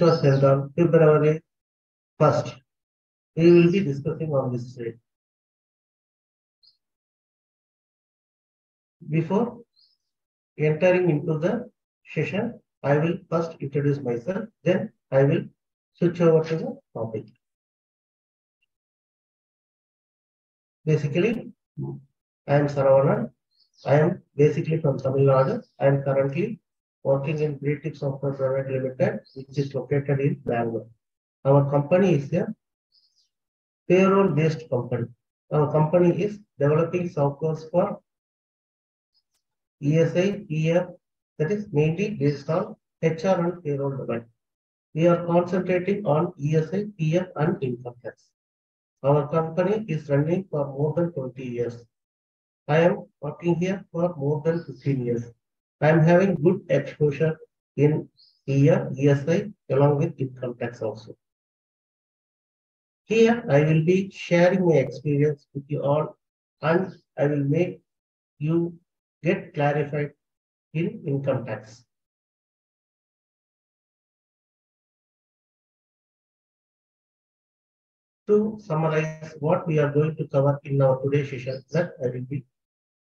was held on February 1st. We will be discussing on this slide. Before entering into the session, I will first introduce myself, then I will switch over to the topic. Basically, I am Saravanan. I am basically from Tamil Nadu. I am currently working in Creative Software Private Limited, which is located in Bangalore. Our company is a payroll-based company. Our company is developing software for ESI, PF, that is mainly based on HR and payroll domain. We are concentrating on ESI, PF, and income tax. Our company is running for more than 20 years. I am working here for more than 15 years. I am having good exposure in PF, ESI, along with income tax also. Here, I will be sharing my experience with you all, and I will make you get clarified in income tax. To summarize what we are going to cover in our today's session, that I will be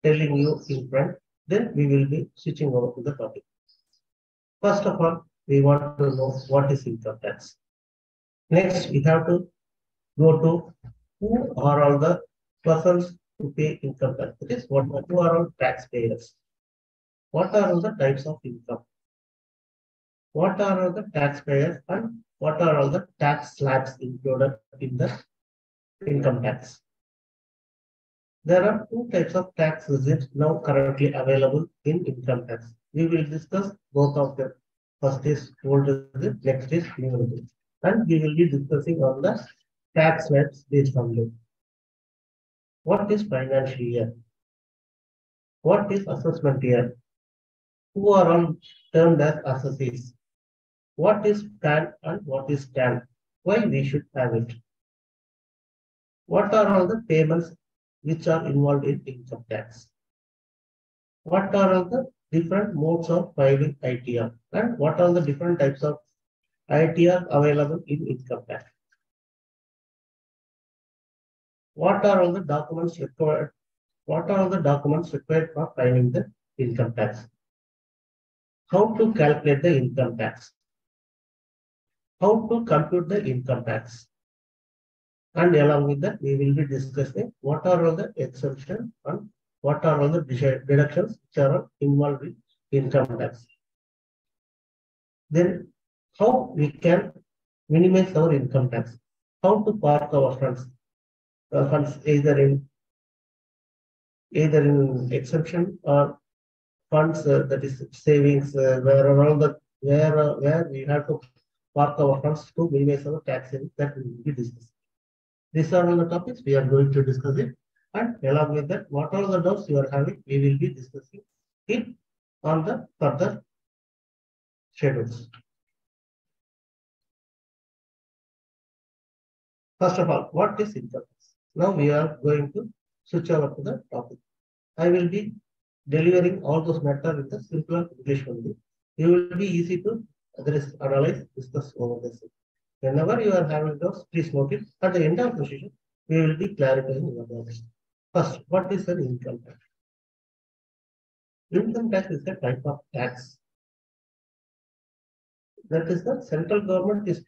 telling you in front, then we will be switching over to the topic. First of all, we want to know what is income tax. Next, we have to go to who are all the persons to pay income tax. That is, what who are all taxpayers. What are all the types of income? What are all the taxpayers and what are all the tax slabs included in the income tax? There are two types of tax regimes now currently available in income tax. We will discuss both of them. First is old regime, next is new regime. And we will be discussing on the tax slabs based on them. What is financial year? What is assessment year? Who are all termed as assessees? What is PAN and what is TAN? Why we should have it? What are all the payments which are involved in income tax? What are the different modes of filing ITR? And what are the different types of ITR available in income tax? What are all the documents required? What are all the documents required for filing the income tax? How to calculate the income tax? How to compute the income tax? And along with that, we will be discussing what are all the exemptions and what are all the deductions which are involved in income tax. Then how we can minimize our income tax? How to park our funds? Uh, funds either in either in exemption or funds uh, that is savings uh, where all the where where we have to park our funds to minimize our tax that we will be discussing. These are all the topics we are going to discuss it. And along with that, what are the doubts you are having, we will be discussing it on the further schedules. First of all, what is tax? Now we are going to switch over to the topic. I will be delivering all those matter with the simpler English only. It will be easy to address, analyze, discuss over this. Whenever you are having those, please note it. At the end of the session, we will be clarifying about it. First, what is an income tax? Income tax is a type of tax. That is the central government is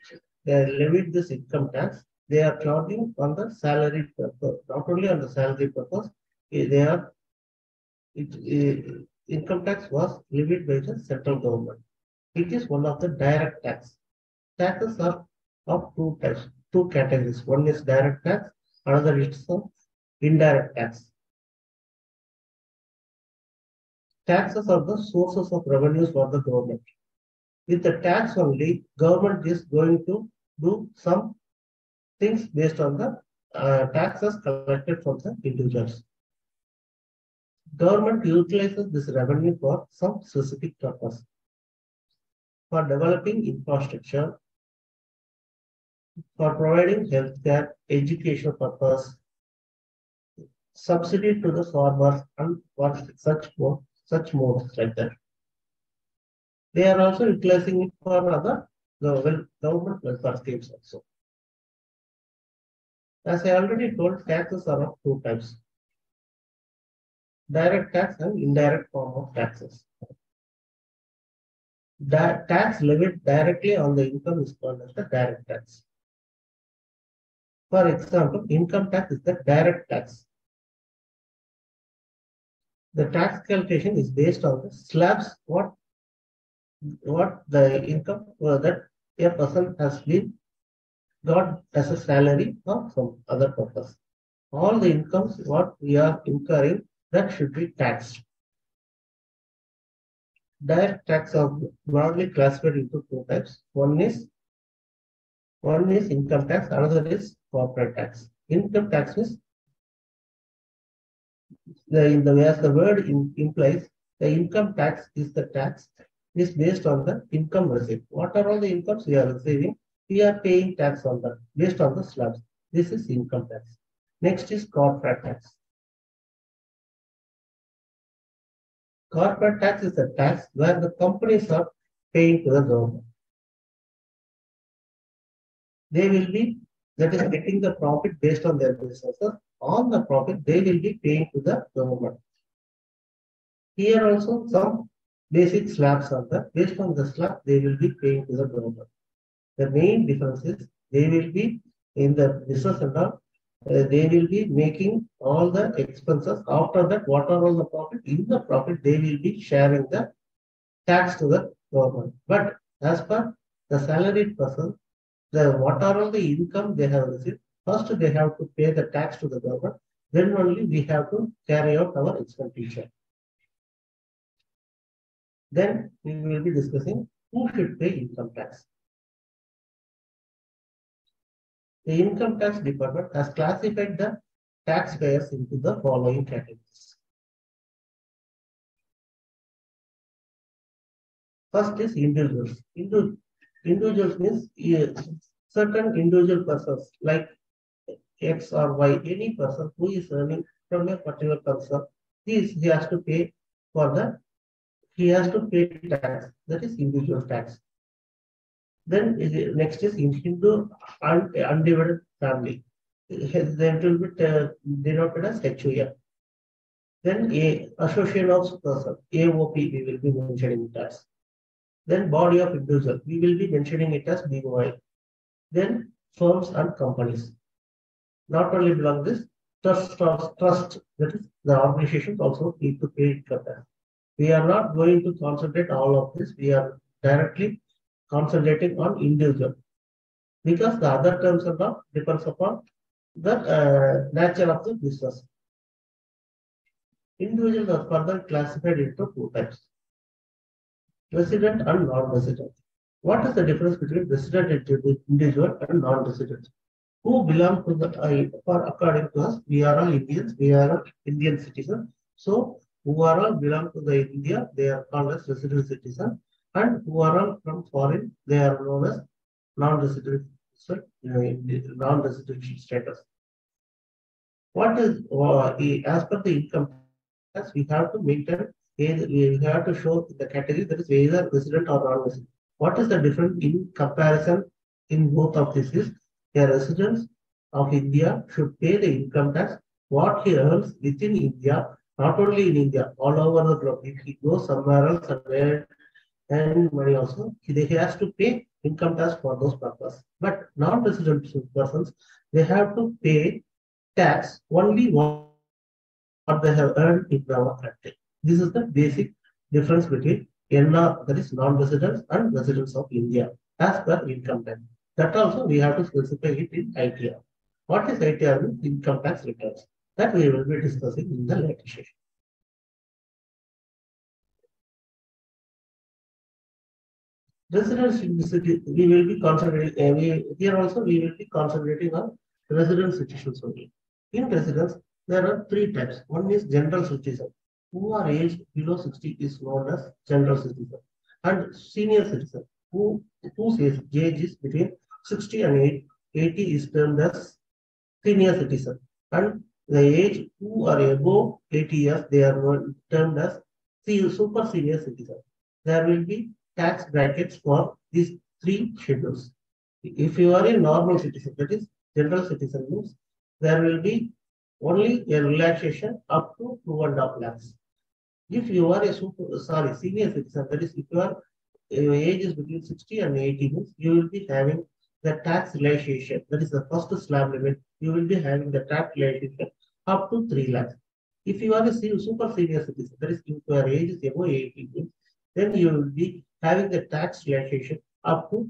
they levied this income tax. They are charging on the salary purpose, not only on the salary purpose. Eh, they are it, it, income tax was levied by the central government. It is one of the direct tax. Taxes are of two types, two categories. One is direct tax, another is indirect tax. Taxes are the sources of revenues for the government. With the tax only, government is going to do some things based on the uh, taxes collected from the individuals. Government utilizes this revenue for some specific purpose. For developing infrastructure, for providing healthcare, education purpose, subsidy to the farmers and for such such modes like that. They are also utilizing it for other government welfare schemes also. As I already told, taxes are of two types. Direct tax and indirect form of taxes. Tax levied directly on the income is called as the direct tax. For example, income tax is the direct tax. The tax calculation is based on the slabs what what the income uh, that a person has been got as a salary or some other purpose. All the incomes what we are incurring that should be taxed. Direct tax are broadly classified into two types. One is one is income tax, another is corporate tax. Income tax is the, in the way as the word in, implies, the income tax is the tax is based on the income received. What are all the incomes we are receiving? We are paying tax on that based on the slabs. This is income tax. Next is corporate tax. Corporate tax is a tax where the companies are paying to the government. They will be, that is getting the profit based on their businesses. On the profit, they will be paying to the government. Here also some basic slabs are there. Based on the slab, they will be paying to the government. The main difference is they will be in the business and all, uh, they will be making all the expenses. After that, what are all the profit? In the profit, they will be sharing the tax to the government. But as per the salaried person, the what are all the income they have received? First, they have to pay the tax to the government. Then only we have to carry out our expenditure. Then we will be discussing who should pay income tax. The income tax department has classified the taxpayers into the following categories. First is individuals. Indi- individuals means uh, certain individual persons like X or Y, any person who is earning from a particular person, he, he has to pay for the, he has to pay tax, that is individual tax. Then is next is in Hindu un- undivided family. Then it will be uh, denoted as HUF. Then a association of person, AOP, we will be mentioning it as. Then body of individual, we will be mentioning it as BOI. Then firms and companies. Not only belong this, trust, trust, trust, that is the organizations also need to pay income tax. We are not going to concentrate all of this. We are directly concentrating on individual. Because the other terms are not depends upon the uh, nature of the business. Individuals are further classified into two types. Resident and non-resident. What is the difference between resident individual and non-resident? Who belong to the, uh, for according to us, we are all Indians, we are all Indian citizens. So who are all belong to the India, they are called as resident citizen. And who are all from foreign, they are known as non-resident, uh, non-resident status. What is, uh, as per the income tax, we have to maintain, either- we have to show the category that is either resident or non-resident. What is the difference in comparison in both of these is, a resident of India should pay the income tax, what he earns within India, not only in India, all over the globe. If he goes somewhere else and and money also, he has to pay income tax for those purposes. But non-resident persons, they have to pay tax only what what they have earned in our country. This is the basic difference between NR, that is non-residents and residents of India as per income tax. That also we have to specify it in ITR. What is ITR? means Income tax returns. That we will be discussing in the later session. City, we will be concentrating, uh, we, here also we will be concentrating on resident citizens only. In residence, there are three types. One is general citizen, who are aged below sixty is known as general citizen. And senior citizen, who, whose age age is between sixty and 80 80 is termed as senior citizen. And the age who are above eighty years, they are termed as super senior citizen. There will be tax brackets for these three schedules. If you are a normal citizen, that is general citizen means there will be only a relaxation up to two and a half lakhs. If you are a super, sorry, senior citizen, that is if you are your age is between 60 and 80 means you will be having the tax relaxation. That is the first slab limit. You will be having the tax relaxation up to 3 lakhs. If you are a super senior citizen, that is if your age is above 80, then you will be having the tax relaxation up to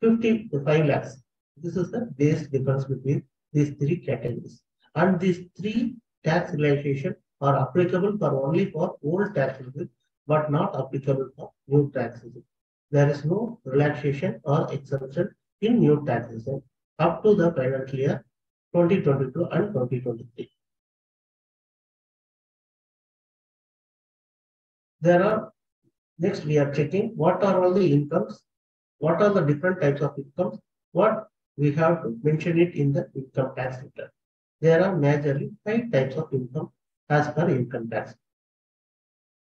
55 lakhs. This is the base difference between these three categories. And these three tax relaxation are applicable for only for old tax regime, but not applicable for new tax regime. There is no relaxation or exemption in new tax regime up to the financial year 2022 and 2023. There are, next we are checking what are all the incomes, what are the different types of incomes, what we have to mention it in the income tax return. There are majorly five types of income as per income tax.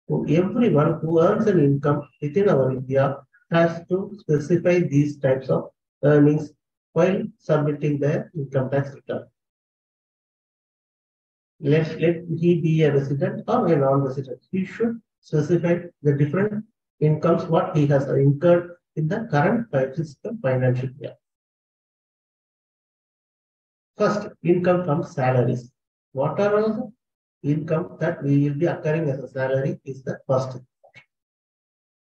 So everyone who earns an income within our India has to specify these types of earnings while submitting their income tax return. Let, let he be a resident or a non-resident. He should specify the different incomes what he has incurred in the current fiscal financial year. First, income from salaries. What are all the income that we will be occurring as a salary is the first.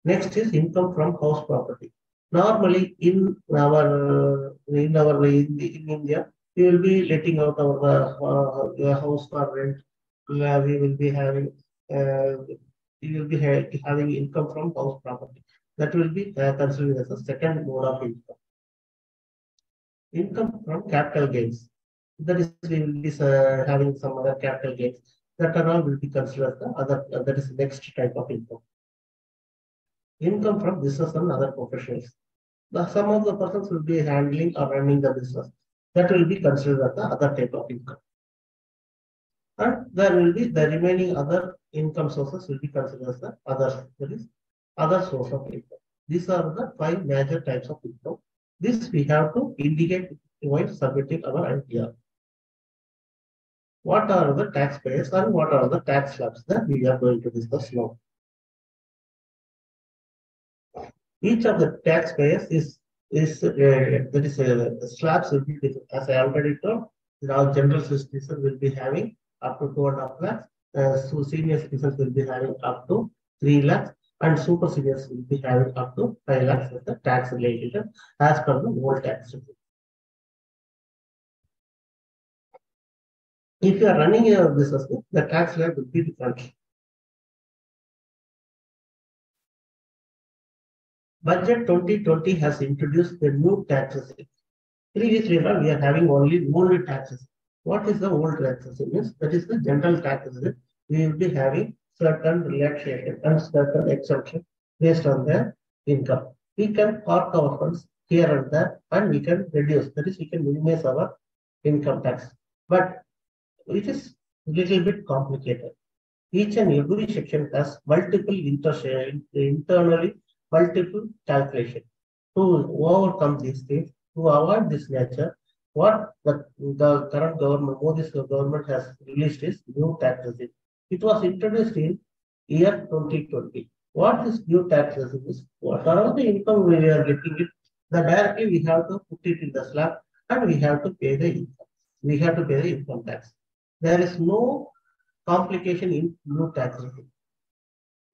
Next is income from house property. Normally, in our in our in, in India, we will be letting out our uh, house for rent. where we will be having uh, you will be having income from house property. That will be uh, considered as a second mode of income. Income from capital gains. That is, we will be uh, having some other capital gains. That are all will be considered the other, uh, that is next type of income. Income from business and other professions. The, some of the persons will be handling or running the business. That will be considered as the other type of income. And there will be the remaining other income sources will be considered as the other, that is other source of income. These are the five major types of income. This we have to indicate while submitting our ITR. What are the taxpayers and what are the tax slabs that we are going to discuss now. Each of the taxpayers is is uh, that is uh, slabs will be different. As I already told, now general citizen will be having up to two and a half lakhs. Uh, so senior citizens will be having up to three lakhs, and super seniors will be having up to five lakhs as the tax related as per the old tax regime. If you are running a business, the tax slab will be different. Budget 2020 has introduced the new taxes. Previously, we are having only old taxes. What is the old taxes? Means that is the general taxes. We will be having certain relaxation and certain exemption based on their income. We can park our funds here and there and we can reduce. That is, we can minimize our income tax. But it is a little bit complicated. Each and every section has multiple inter internally multiple calculation. To overcome these things, to avoid this nature, what the, the current government, Modi's government has released is new tax regime. It was introduced in year 2020. What is new tax regime is? What are the income we are getting it? The directly we have to put it in the slab and we have to pay the income. We have to pay the income tax. There is no complication in new tax regime.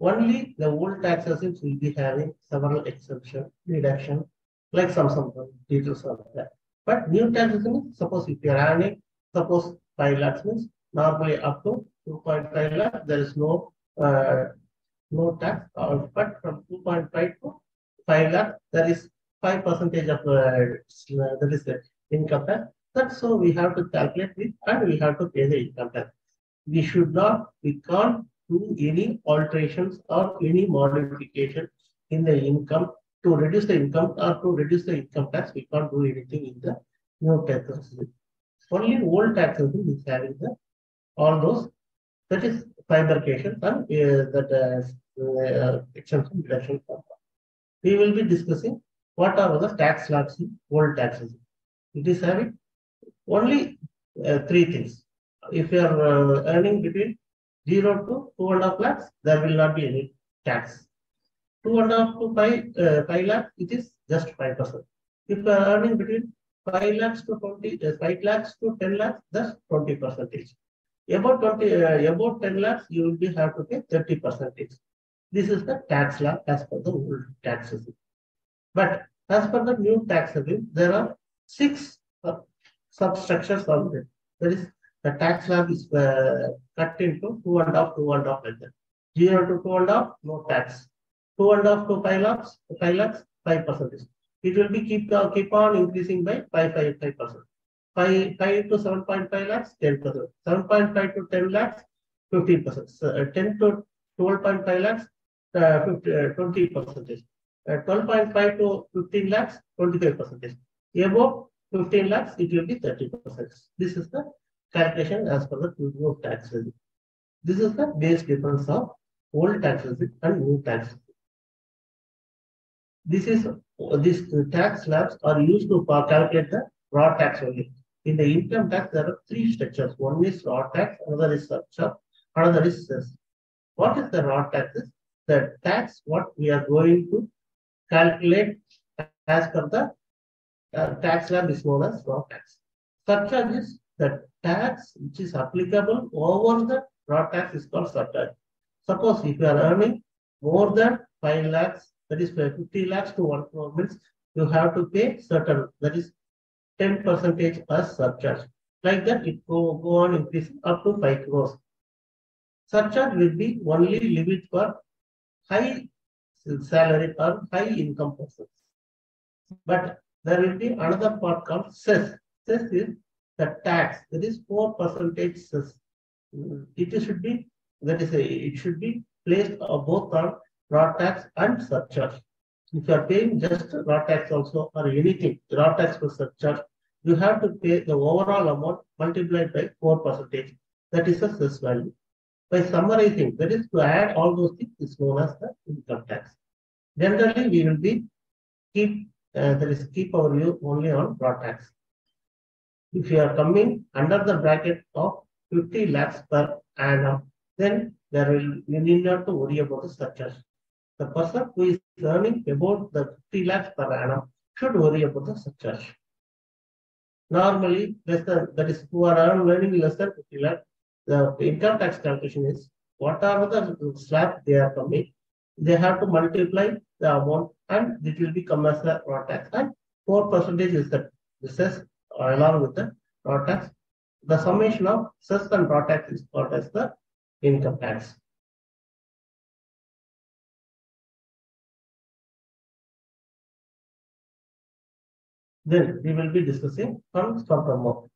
Only the old tax regimes will be having several exception, reduction, like some some details of that. But new tax regime, suppose if you are earning, suppose 5 lakhs means normally up to 2.5 lakh, there is no uh, no tax, uh, but from 2.5 to 5 lakh, there is 5 percentage of uh, that is the income tax. That's so we have to calculate it and we have to pay the income tax. We should not, we can't do any alterations or any modification in the income to reduce the income or to reduce the income tax. We can't do anything in the new tax taxes. Only old tax taxes is having the all those that is fabrication and uh, that uh, uh, exemption reduction. We will be discussing what are the tax slabs in old taxes. It is having only uh, three things. If you are uh, earning between zero to two and a half lakhs, there will not be any tax. Two Two and a half to five, uh, five lakhs, it is just five percent. If you are earning between five lakhs to twenty, uh, five lakhs to ten lakhs, that's twenty percentage. About twenty, uh, about ten lakhs, you will be have to pay thirty percentage. This is the tax law as per the old taxes. But as per the new tax bill, there are six uh, substructures of it. That is, the tax slab is uh, cut into two and half, two and half like that. Zero to two no tax. Two and half to five lakhs, five lakhs, five percent. It will be keep uh, keep on increasing by five five five percent. Five five to seven point five lakhs, ten percent. Seven point five to ten lakhs, fifteen percent. So, uh, ten to twelve point five lakhs, uh, 50, uh, 20 percentage. Uh, 12.5 to 15 lakhs, 25 percentage. Above 15 lakhs, it will be 30 percent. This is the calculation as per the new tax regime. This is the base difference of old tax regime and new tax. regime. This is these tax slabs are used to calculate the raw tax only. In the income tax, there are three structures. One is raw tax, another is surcharge, another is cess. What is the raw taxes? The tax what we are going to calculate as per the uh, tax slab is known as raw tax. Surcharge is the tax which is applicable over the raw tax is called surcharge. Suppose if you are earning more than 5 lakhs, that is 50 lakhs to 1 crore means you have to pay certain, that is 10 percentage as surcharge. Like that, it go, go on increasing up to 5 crores. Surcharge will be only limit for high salary or high income persons. But there will be another part called cess. Cess is the tax, that is 4 percentage cess. It should be, that is, a, it should be placed uh, both on raw tax and surcharge. If you are paying just raw tax also or anything, raw tax for surcharge, you have to pay the overall amount multiplied by 4 percentage. That is the cess value. By summarizing, that is to add all those things is known as the income tax. Generally, we will be keep, uh, that is keep our view only on raw tax. If you are coming under the bracket of 50 lakhs per annum, then there will, you need not to worry about the surcharge. The person who is earning about the 50 lakhs per annum should worry about the surcharge. Normally, less than, that is who are earning less than 50 lakhs, the income tax calculation is what are the slab they are coming. They have to multiply the amount and it will become as a tax and 4 percentage is the this is uh, along with the raw tax. The summation of cess and raw tax is called as the income tax. Then we will be discussing from the more.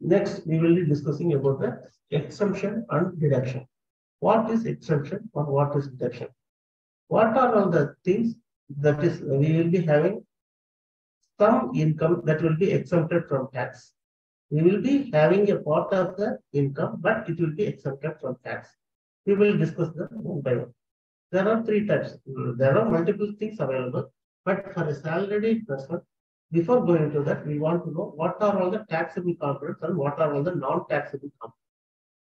Next, we will be discussing about the exemption and deduction. What is exemption or what is deduction? What are all the things that is we will be having some income that will be exempted from tax. We will be having a part of the income, but it will be exempted from tax. We will discuss them one by one. There are three types. There are multiple things available, but for a salaried person, before going to that, we want to know what are all the taxable components and what are all the non-taxable components.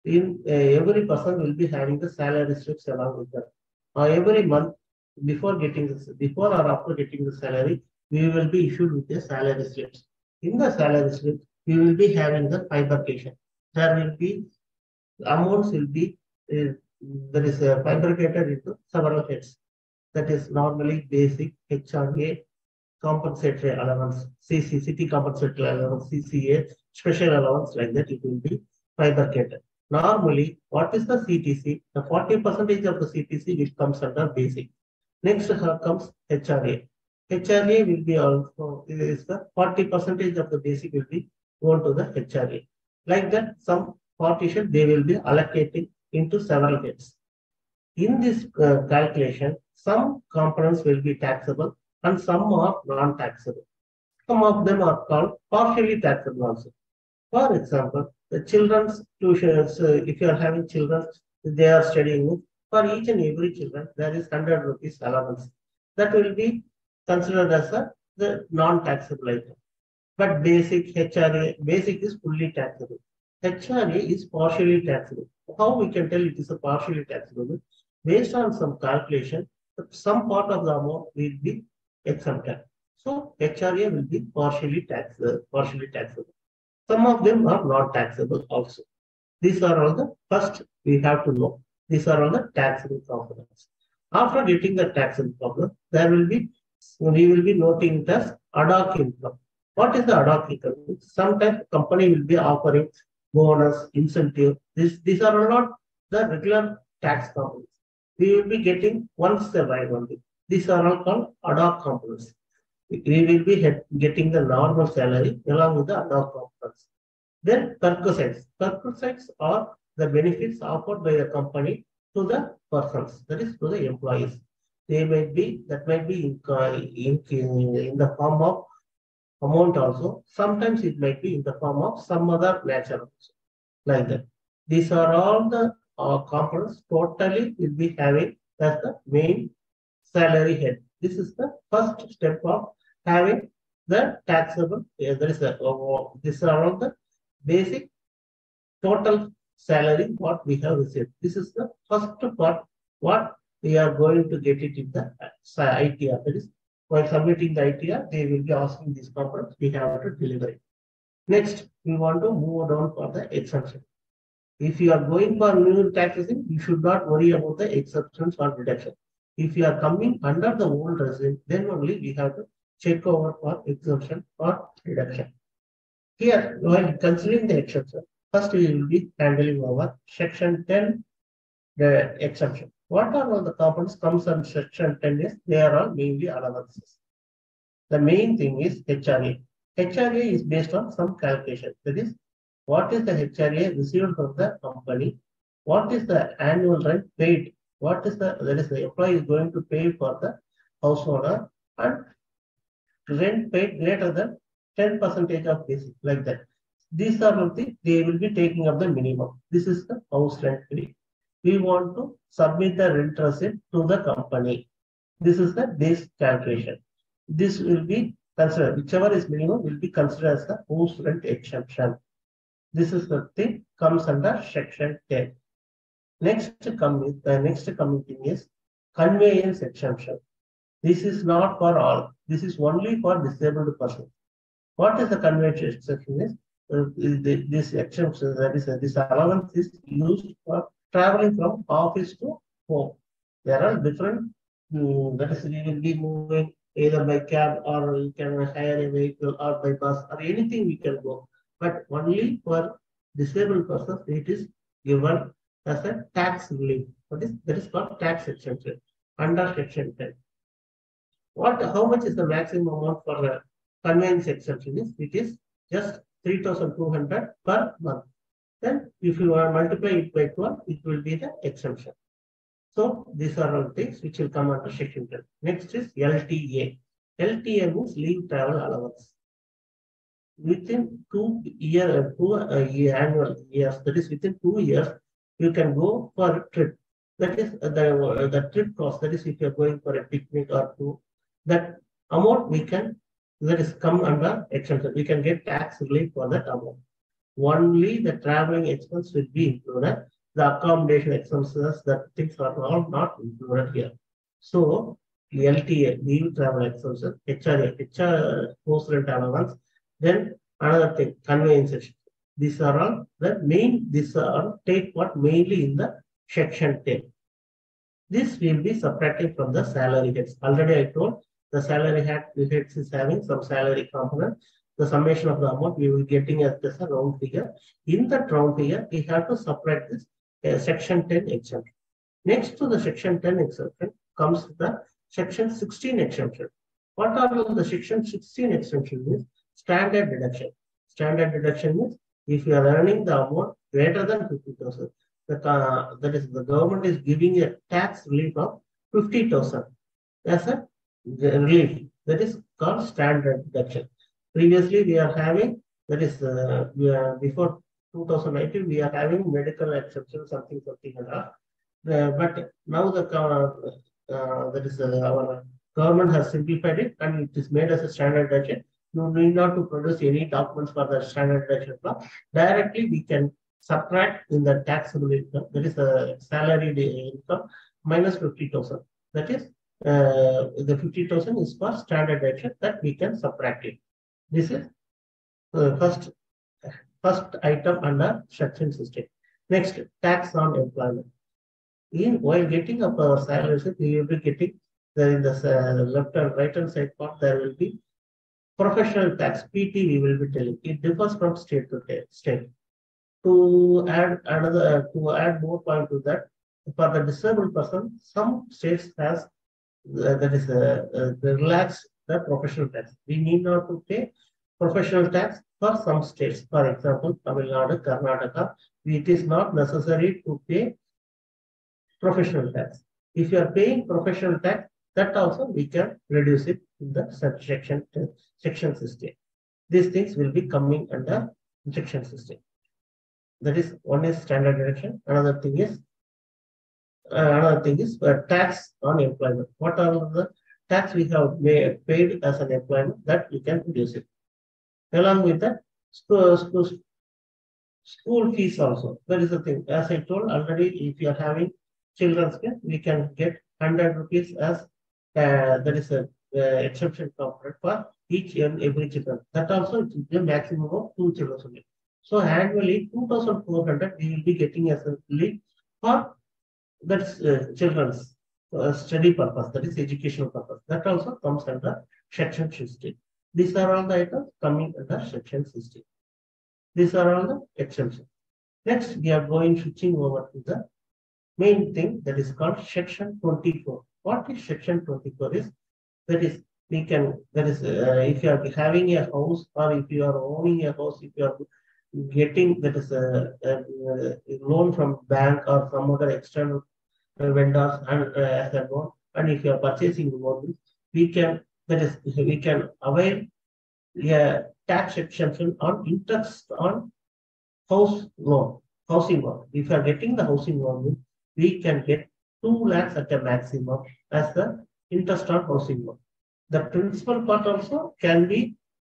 In uh, every person will be having the salary slips along with that. Uh, every month, before getting this, before or after getting the salary, we will be issued with the salary slips. In the salary slip, we will be having the bifurcation. There will be amounts will be uh, there is a bifurcated into several heads. That is normally basic, HRA, compensatory allowance, CC, city compensatory allowance, CCA, special allowance like that, it will be bifurcated. Normally, what is the CTC? The 40 percentage of the CTC which comes under basic. Next uh, comes HRA. HRA will be also is the 40 percentage of the basic will be going to the HRA. Like that, some partition they will be allocating into several heads. In this uh, calculation, some components will be taxable and some are non-taxable. Some of them are called partially taxable also. For example, the children's tuition, so if you are having children, they are studying for each and every children, there is 100 rupees allowance. That will be considered as a the non-taxable item. But basic HRA, basic is fully taxable. HRA is partially taxable. How we can tell it is a partially taxable? Based on some calculation, some part of the amount will be exempted. So HRA will be partially taxable, partially taxable. Some of them are not taxable also. These are all the first we have to know. These are all the taxable components. After getting the taxable component, there will be we will be noting it as ad hoc income. What is the ad hoc income? Sometimes company will be offering bonus, incentive. This, these are not the regular tax components. We will be getting once a while only. These are all called ad hoc components. We will be getting the normal salary along with the ad hoc components. Then perquisites. Perquisites are the benefits offered by the company to the persons, that is to the employees. They might be, that might be in, in, in the form of amount also. Sometimes it might be in the form of some other nature also, like that. These are all the uh, components totally will be having as the main salary head. This is the first step of having the taxable. Yeah, there is a, uh, these are all the basic total salary what we have received. This is the first part what we are going to get it in the ITR. That is while submitting the ITR, they will be asking these components, we have to deliver it. Next, we want to move down for the exemption. If you are going for new taxation, you should not worry about the exceptions or deduction. If you are coming under the old regime, then only we have to check over for exemption or reduction. Here, while considering the exception, first we will be handling over section 10, the exemption. What are all the components comes on section 10 is they are all mainly allowances. The main thing is HRA. HRA is based on some calculation. That is, what is the HRA received from the company? What is the annual rent paid? What is the, that is the employee is going to pay for the householder and rent paid greater than 10 percentage of this, like that. These are the, they will be taking up the minimum. This is the house rent paid we want to submit the rent receipt to the company. This is the base calculation. This will be considered, whichever is minimum will be considered as the house rent exemption. This is the thing comes under section 10. Next coming, the next coming thing is conveyance exemption. This is not for all. This is only for disabled persons. What is the conveyance exemption is? Uh, this exemption, that is, uh, this allowance is used for traveling from office to home. There are different, um, that is, we will be moving either by cab or you can hire a vehicle or by bus or anything we can go. But only for disabled persons, it is given as a tax relief. What is that is called tax exemption under section 10. What how much is the maximum amount for the conveyance exemption is it is just 3200 per month. Then if you are multiply it by 12, it will be the exemption. So these are all things which will come under section 10. Next is LTA. LTA means leave travel allowance. Within two year, two uh, year, annual years, that is within two years, you can go for a trip. That is the, the trip cost. That is if you're going for a picnic or two, that amount we can, that is come under exemption. We can get tax relief for that amount only the traveling expense will be included. The accommodation expenses, that things are all not included here. So the LTA, leave travel expenses, HRA, HR post rent allowance, then another thing, conveyance. These are all the main, these are take what mainly in the section 10. This will be subtracted from the salary heads. Already I told the salary head heads is having some salary component the summation of the amount we will getting as just a round figure. In that round figure, we have to separate this uh, section 10 exemption. Next to the section 10 exemption comes the section 16 exemption. What are the section 16 exemption is standard deduction. Standard deduction means if you are earning the amount greater than 50,000, uh, that is the government is giving a tax relief of 50,000 as a relief. That is called standard deduction. Previously, we are having, that is, uh, we are, before 2019, we are having medical exception, something, something and all. Uh, but now the, uh, that is uh, our government has simplified it and it is made as a standard deduction. You need not to produce any documents for the standard deduction law. Directly, we can subtract in the taxable income, that is the salary income minus 50,000. That is, uh, the 50,000 is for standard deduction that we can subtract it. This is the first, first item under section 16. Next, tax on employment. In while getting up our salary, we will be getting there in the uh, left and right hand side part, there will be professional tax, PT, we will be telling. It differs from state to state. To add another, to add more point to that, for the disabled person, some states has uh, that is uh, uh, relax the professional tax. We need not to pay professional tax for some states. For example, Tamil Nadu, Karnataka, it is not necessary to pay professional tax. If you are paying professional tax, that also we can reduce it in the section, section 16. These things will be coming under section 16. That is one is standard deduction. Another thing is uh, another thing is uh, tax on employment. What are the tax we have may, paid as an employment that we can reduce it. Along with that, school, school, school fees also. That is the thing. As I told already, if you are having children's care, we can get 100 rupees as uh, that is a exception component for each and every children. That also is the maximum of two children only. So annually 2,400 we will be getting a lead for that's uh, children's uh, study purpose, that is educational purpose. That also comes under section 16. These are all the items coming under section 16. These are all the exemptions. Next, we are going switching over to the main thing that is called section 24. What is section 24 is? That is we can that is uh, if you are having a house or if you are owning a house if you are getting that is a, a, a loan from bank or some other external vendors and uh, as a loan and if you are purchasing mortgage we can that is we can avail a tax exemption on interest on house loan housing loan. If you are getting the housing loan we can get 2 lakhs at a maximum as the interest on housing loan the principal part also can be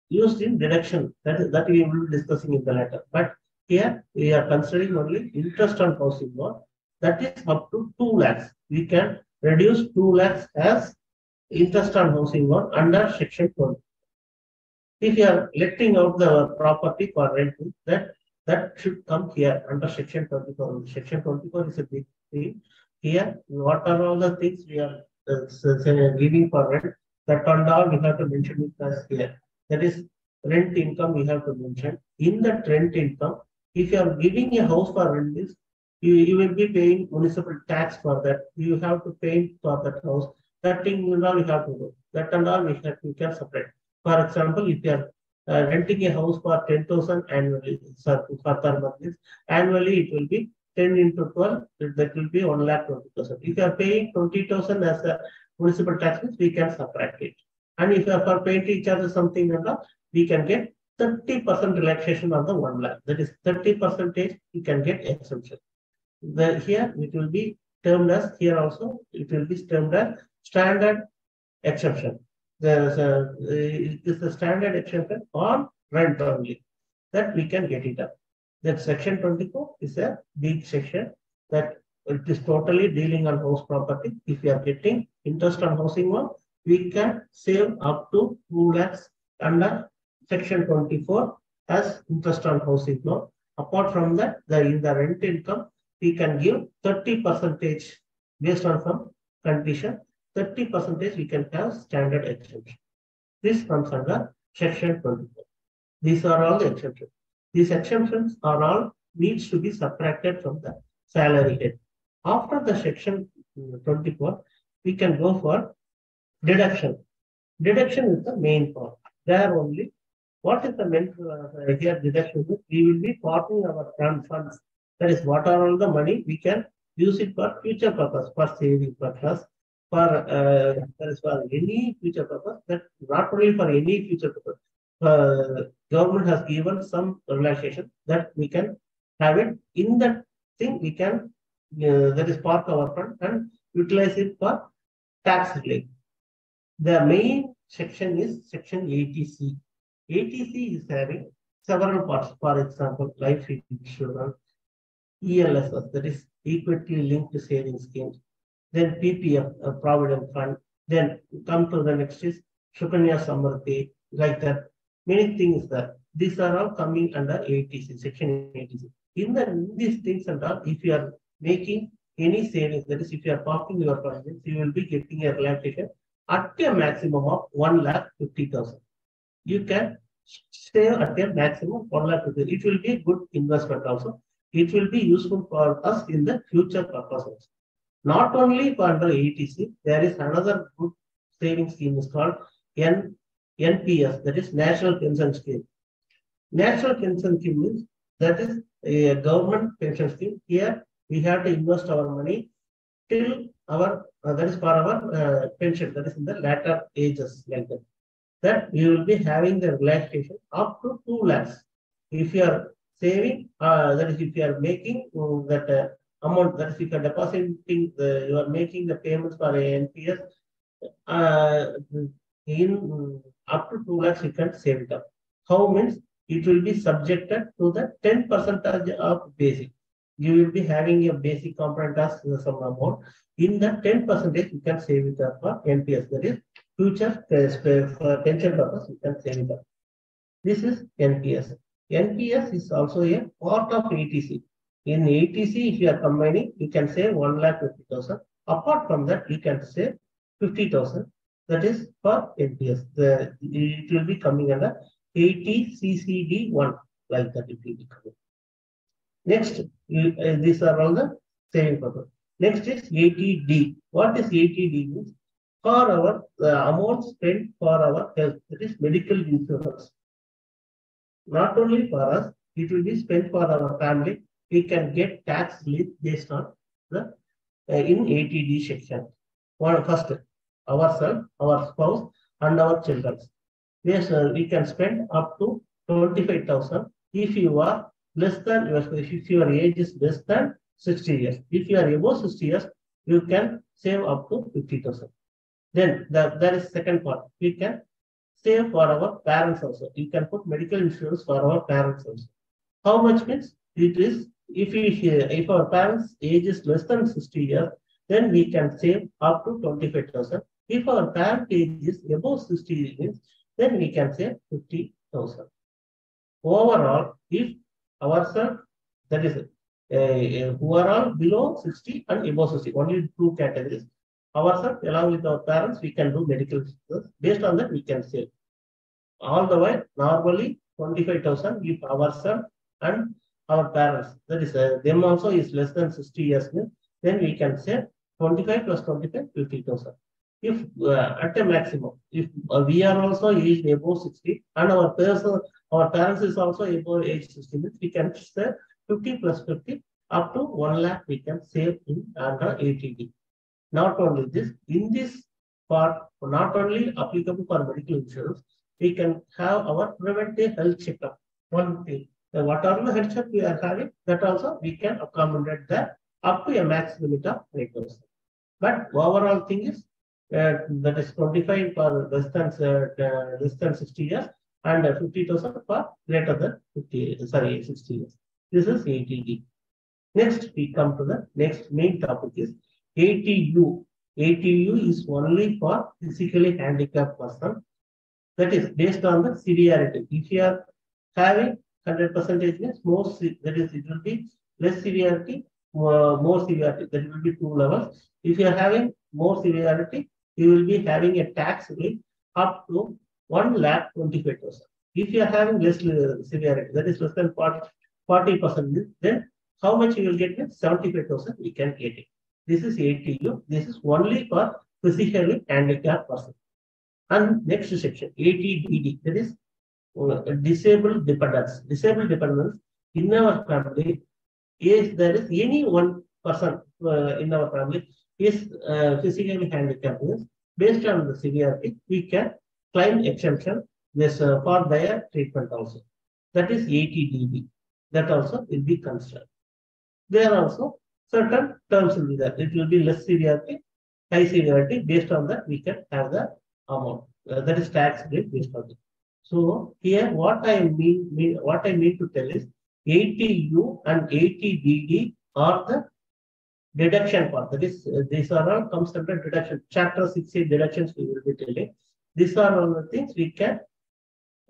used in deduction. That is that we will be discussing in the letter. But here we are considering only interest on housing loan. That is up to 2 lakhs. We can reduce 2 lakhs as interest on housing loan under section 20. If you are letting out the property for renting, that that should come here under section 24. Section 24 is a big thing. Here, what are all the things we are uh, giving for rent? That and all we have to mention it as here. That is rent income we have to mention. In that rent income, if you are giving a house for rent, is you, you will be paying municipal tax for that. You have to pay for that house. That thing and all you have to do. That and all we, have, we can separate. For example, if you are uh, renting a house for 10,000 annually, for months, annually it will be 10 into 12, that will be 1 lakh 20,000. If you are paying 20,000 as a municipal tax, we can subtract it. And if you are for painting charges something all, we can get 30% relaxation on the 1 lakh. That is 30 percentage you can get exemption. The, here it will be termed as, here also it will be termed as standard exception. There is a, it is a standard exception on rent only that we can get it up. That section 24 is a big section that it is totally dealing on house property. If you are getting interest on housing loan, we can save up to 2 lakhs under section 24 as interest on housing loan. Apart from that, the, in the rent income, we can give 30 percentage based on some condition, 30 percentage we can have standard exemption. This comes under section 24. These are all the exceptions. These exemptions are all needs to be subtracted from the salary head. After the section 24, we can go for deduction. Deduction is the main part. There only, what is the main uh, here deduction? We will be parking our funds. That is, what are all the money we can use it for future purpose, for saving purpose, for uh, that is for any future purpose. That not only for any future purpose, uh, government has given some relaxation that we can have it in that thing we can uh, that is park our fund and utilize it for tax relief. The main section is section 80C. 80C is having several parts, for example, life insurance, ELSS, that is equity linked savings schemes, then PPF, a provident fund, then come to the next is Sukanya Samriddhi, like that. Many things that these are all coming under 80C, section 80C. In the these things and all, if you are making any savings, that is, if you are parking your funds, you will be getting a relaxation at a maximum of one lakh fifty thousand. You can save at a maximum one lakh fifty. It will be a good investment also. It will be useful for us in the future purposes. Not only for under 80C, there is another good saving scheme is called N, NPS, that is National Pension Scheme. National Pension Scheme means that is a government pension scheme. Here we have to invest our money till our uh, that is for our uh, pension that is in the latter ages like that. That we will be having the relaxation up to two lakhs. If you are saving, uh, that is if you are making um, that uh, amount, that is if you are depositing, the, you are making the payments for NPS uh, in um, up to two lakhs, you can save up. How means it will be subjected to the 10 percentage of basic. You will be having a basic component as some amount. In the 10 percentage, you can save it up for NPS. That is future uh, for pension purpose, you can save it up. This is NPS. NPS is also a part of 80C. In 80C, if you are combining, you can save 1 lakh 50,000. Apart from that, you can save 50,000. That is for NPS. The, it will be coming under 80 CCD 1 like that it will be coming. Next, uh, these are all the saving purpose. Next is 80D. What is 80D means? For our uh, amount spent for our health, that is medical insurance. Not only for us, it will be spent for our family. We can get tax relief based on the uh, in 80D section. One first, ourselves, our spouse, and our children. Yes, uh, we can spend up to 25,000 if you are less than, if your age is less than 60 years. If you are above 60 years, you can save up to 50,000. Then the, there is second part. We can save for our parents also. You can put medical insurance for our parents also. How much means it is if we if our parents age is less than 60 years, then we can save up to 25,000. If our parent age is above 60 years, then we can say 50,000. Overall, if our ourselves, that is, uh, who are all below 60 and above 60, only two categories. Our Ourselves, along with our parents, we can do medical. Based on that, we can save. All the while, normally 25,000 if our ourselves and our parents, that is, uh, them also is less than 60 years, then we can save 25 plus 25, 50,000 if uh, at a maximum, if uh, we are also aged above 60 and our person, our parents is also above age 60, we can save 50 plus 50 up to 1 lakh we can save in under 80D. Not only this, in this part, not only applicable for medical insurance, we can have our preventive health checkup. One thing, the whatever health check we are having, that also we can accommodate that up to a max limit of 8%. But overall thing is uh, that is 25 for less than, uh, less than 60 years and 50,000 for greater than 50, sorry, 60 years. This is 80D. Next, we come to the next main topic is 80U. 80U is only for physically handicapped person. That is based on the severity. If you are having 100 percentage means more, that is, it will be less severity, more, more severity. That will be two levels. If you are having more severity, you will be having a tax rate up to 1 lakh 25,000. If you are having less severity, that is less than 40 percent, then how much you will get? 75,000 we can get it. This is 80U. This is only for physically handicapped person. And next section, 80DD, that is uh, disabled dependents. Disabled dependents in our family, if there is any one person uh, in our family is uh, physically handicapped, is based on the severity, we can claim exemption this uh, for their treatment also. That is 80DD. That also will be considered. There are also certain terms will be there. It will be less severity, high severity. Based on that, we can have the amount. Uh, that is tax rate based on it. So here, what I mean, mean what I mean to tell is 80U and 80DD are the deduction part. That is, uh, these are all comes under deduction. Chapter 6A deductions we will be telling. These are all the things we can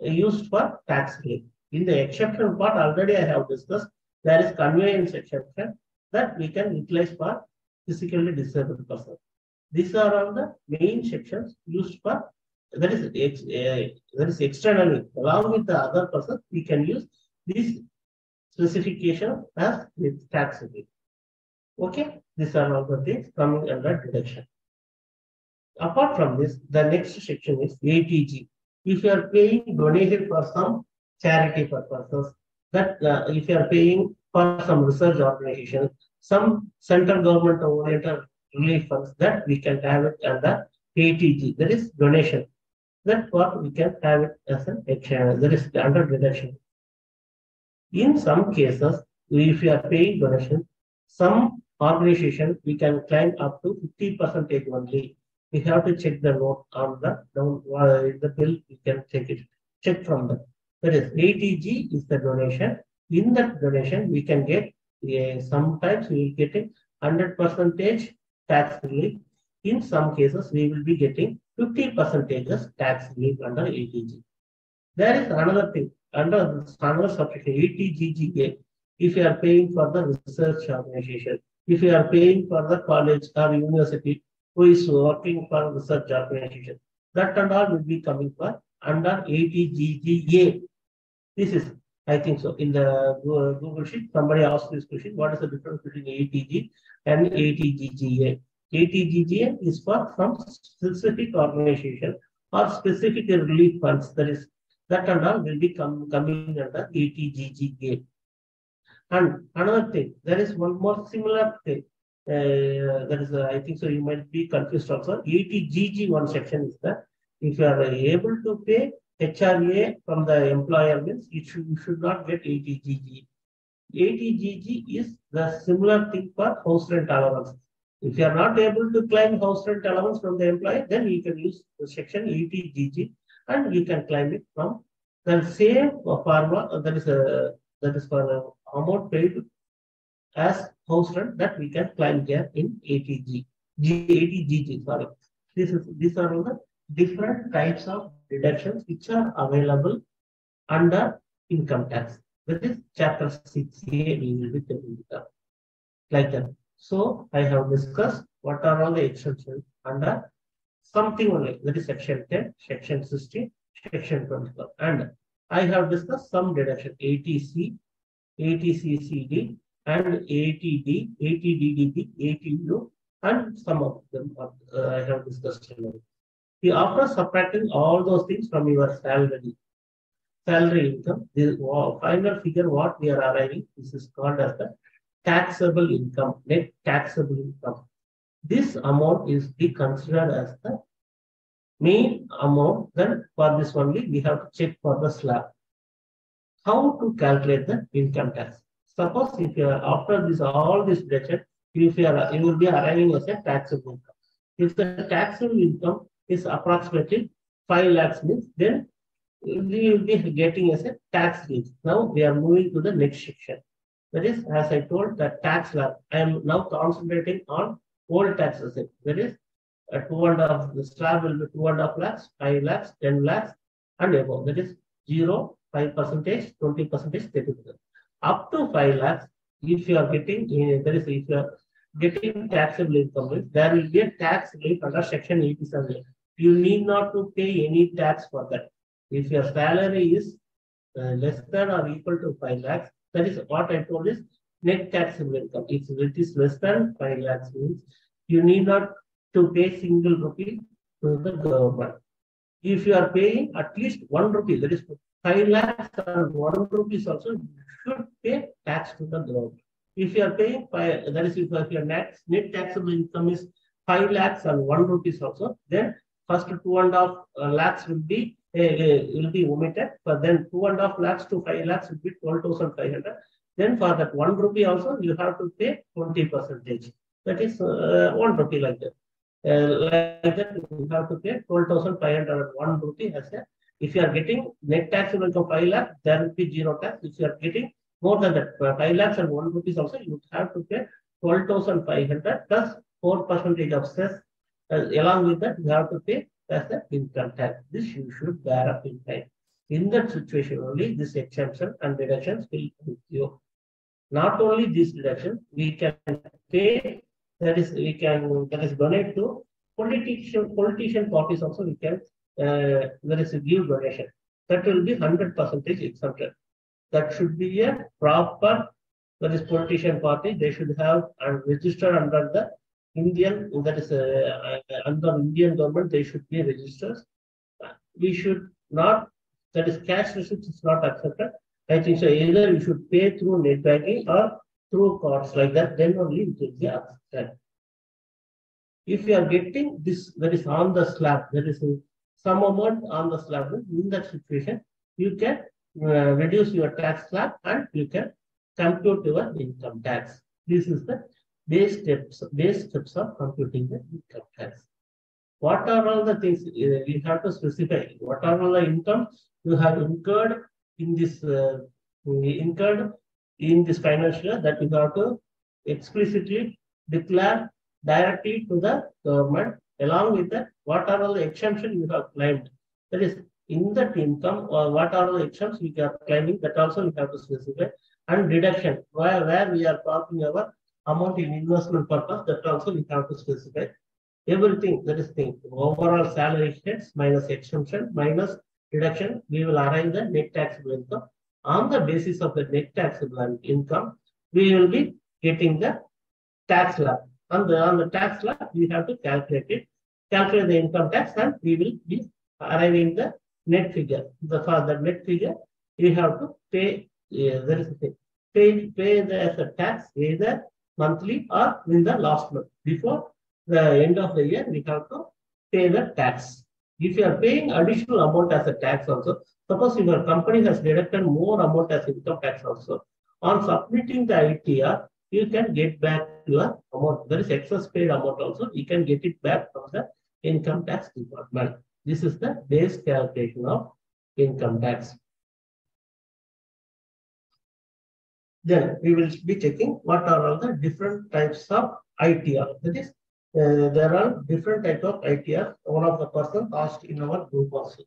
uh, use for tax relief. In the exception part, already I have discussed, there is conveyance exception that we can utilize for physically disabled person. These are all the main sections used for that is ex, uh, that is externally along with the other person we can use this specification as with tax relief. Okay, these are all the things coming under deduction. Apart from this, the next section is 80G. If you are paying donation for some charity purposes, that uh, if you are paying for some research organization, some central government oriented relief funds, that we can have it under 80G, that is donation. That what we can have it as an action, that is under deduction. In some cases, if you are paying donation, some organization we can claim up to 50 percentage only. We have to check the note on the down uh, the bill. We can check it. Check from that. That is 80G is the donation. In that donation, we can get uh, sometimes we will get a hundred percentage tax relief. In some cases, we will be getting 50 percentage tax relief under 80G. There is another thing under another subsection 80GGA. If you are paying for the research organization, if you are paying for the college or university who is working for research organization, that and all will be coming for under 80GGA. This is, I think so. In the Google sheet, somebody asked this question: What is the difference between 80G and 80GGA? 80GGA is for some specific organization or specific relief funds. That is, that and all will be come, coming under 80GGA. And another thing, there is one more similar thing. Uh, that is, uh, I think so. You might be confused also. 80GG one section is that if you are able to pay HRA from the employer means it should, you should not get 80GG. 80GG is the similar thing for house rent allowance. If you are not able to claim house rent allowance from the employer, then you can use the section 80GG and you can claim it from the same pharma. That is a that is for amount paid as house rent that we can claim here in 80G. G, 80GG, sorry. This is these are all the different types of deductions which are available under income tax. That is chapter 6A we will be taking it. Like that. So I have discussed what are all the exemptions under something only. That is section 10, section 16, section 24. And I have discussed some deduction 80C, 80CCD, and 80D, 80DDB, 80U, and some of them uh, I have discussed. You after subtracting all those things from your salary, salary income, the final figure what we are arriving, this is called as the taxable income, net taxable income. This amount is considered as the main amount. Then for this only we have to check for the slab. How to calculate the income tax? Suppose if you are after this all this deduction, if you are you will be arriving as a taxable income. If the taxable income is approximately 5 lakhs means then we will be getting as a tax rate. Now we are moving to the next section. That is, as I told, the tax slab. I am now concentrating on old tax asset. That is, a two and a half, the slab will be two and a half lakhs, five lakhs, 10 lakhs, and above. That is 0, 5 percentage, 20 percentage, 30 percent. Up to 5 lakhs, if you are getting, that is, if you are getting taxable income, there will be a tax relief under section 87. You need not to pay any tax for that. If your salary is uh, less than or equal to 5 lakhs, that is what I told is net taxable income. If it is less than 5 lakhs means you need not to pay single rupee to the government. If you are paying at least 1 rupee, that is 5 lakhs and 1 rupees also, should pay tax to the government. If you are paying, five, that is if your net, net taxable income is 5 lakhs and 1 rupees also, then first two and a half uh, lakhs will be will be omitted. But then two and a half lakhs to five lakhs will be 12,500. Then for that one rupee also, you have to pay 20 percentage. That is uh, one rupee like that. Uh, like that, you have to pay 12,501 rupee as a, if you are getting net taxable income 5 lakh, there will be zero tax. If you are getting more than that, 5 lakhs and 1 rupees also, you have to pay 12,500 plus 4 percentage of cess. Uh, along with that, you have to pay as an income tax. This you should bear up in time. In that situation only, this exemption and deductions will help you. Not only this deduction, we can pay, that is, we can, that is donate to politician, politician parties also we can, uh, there is a give donation. That will be 100 percentage exempted. That should be a proper, that is politician party, they should have and register under the Indian, that is uh, under Indian government, they should be registered. We should not, that is cash receipts is not accepted. I think so either you should pay through net banking or through cards like that, then only it will be accepted. If you are getting this, that is on the slab, that is some amount on the slab, in that situation, you can uh, reduce your tax slab and you can compute your income tax. This is the base steps, base steps of computing the income tax. What are all the things uh, we have to specify? What are all the income you have incurred in this uh, incurred in this financial year that you have to explicitly declare directly to the government along with that what are all the exemption you have claimed that is in that income or what are the exemptions we are claiming that also we have to specify. And deduction where where we are talking about amount in investment purpose that also we have to specify. Everything that is thing overall salary hits minus exemption minus deduction we will arrive the net taxable income. On the basis of the net taxable income we will be getting the tax slab on the on the tax slab we have to calculate it calculate the income tax and we will be arriving the net figure the for the net figure we have to pay uh, there is a pay pay the as a tax either monthly or in the last month. Before the end of the year, we have to pay the tax. If you are paying additional amount as a tax also, suppose your company has deducted more amount as income tax also, on submitting the ITR, you can get back your amount. There is excess paid amount also, you can get it back from the income tax department. This is the base calculation of income tax. Then we will be checking what are all the different types of ITR. That is, uh, there are different type of ITR. One of the person asked in our group also.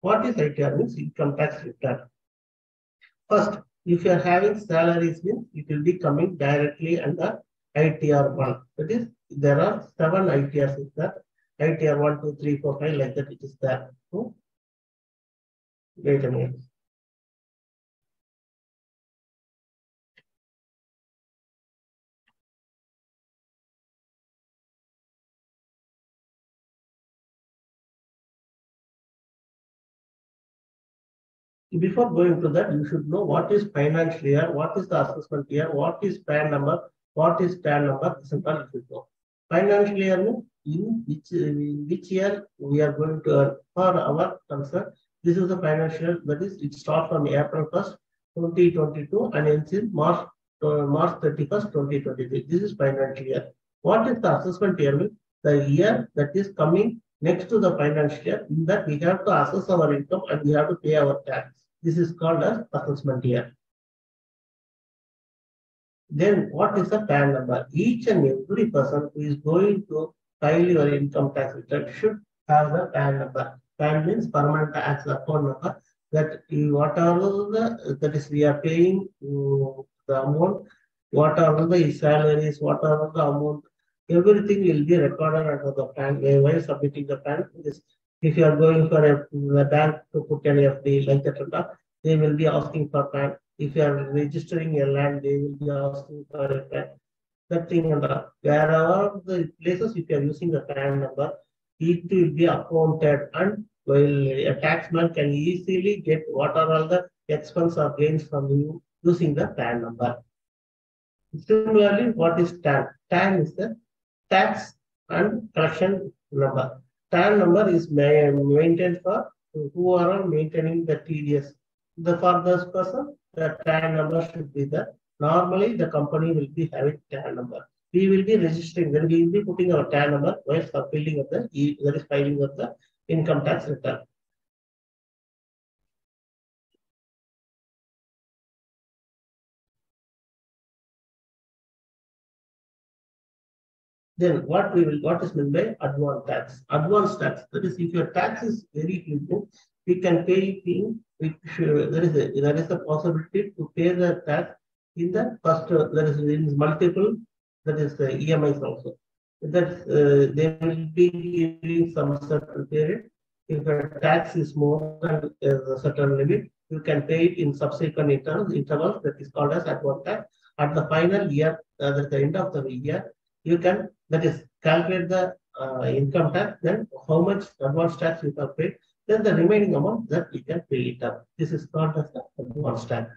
What is ITR means income tax return. First, if you are having salaries means it will be coming directly under ITR 1. That is, there are seven ITRs is there. ITR 1, 2, 3, 4, 5 like that it is there. Hmm? Wait a minute. Before going to that, you should know what is financial year, what is the assessment year, what is PAN number, what is PAN number, all you should know. Financial year means in which, in which year we are going to earn for our concern. This is the financial that is, it starts from April 1st, 2022 and ends in March, uh, March 31st, 2023. This is financial year. What is the assessment year? The year that is coming next to the financial year, in that we have to assess our income and we have to pay our tax. This is called as assessment year. Then what is the PAN number? Each and every person who is going to file your income tax return should have the PAN number. PAN means permanent tax account number. That whatever the that is we are paying uh, the amount, what are the salaries, what are the amount, everything will be recorded under the PAN. While submitting the PAN, this if you are going for a, a bank to put an FD like that, they will be asking for PAN. If you are registering a land, they will be asking for a PAN. Thing and that. Wherever the places, if you are using the PAN number, it will be accounted and while a taxman can easily get what are all the expense or gains from you using the PAN number. Similarly, what is TAN? TAN is the tax and collection number. TAN number is maintained for who are maintaining the TDS. The for person, the TAN number should be there. Normally, the company will be having TAN number. We will be registering, then we will be putting our TAN number while filling of the, E- that is filing of the income tax return. Then what we will, what is meant by advance tax? Advance tax, that is if your tax is very huge, we can pay it in, should, there is a, there is a possibility to pay the tax in the first, uh, there is in multiple, that is the EMIs also. That uh, they will be giving some certain period. If the tax is more than uh, a certain limit, you can pay it in subsequent intervals, intervals that is called as advance tax. At the final year, uh, at the end of the year, you can, that is calculate the uh, income tax, then how much advance tax you have paid, then the remaining amount that you can pay it up. This is called as the advance tax.